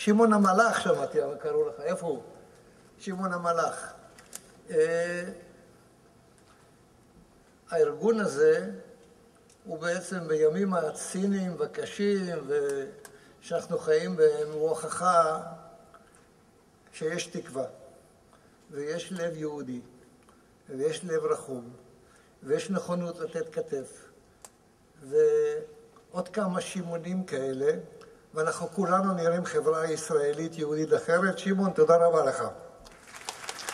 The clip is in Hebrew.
שמעון המלאך שמעתי, קראו לך, איפה הוא? שמעון המלאך. אה, הארגון הזה הוא בעצם בימים הציניים והקשים שאנחנו חיים בהם, הוא הוכחה שיש תקווה, ויש לב יהודי, ויש לב רחום, ויש נכונות לתת כתף. ועוד כמה שימונים כאלה, ואנחנו כולנו נראים חברה ישראלית יהודית אחרת. שמעון, תודה רבה לך.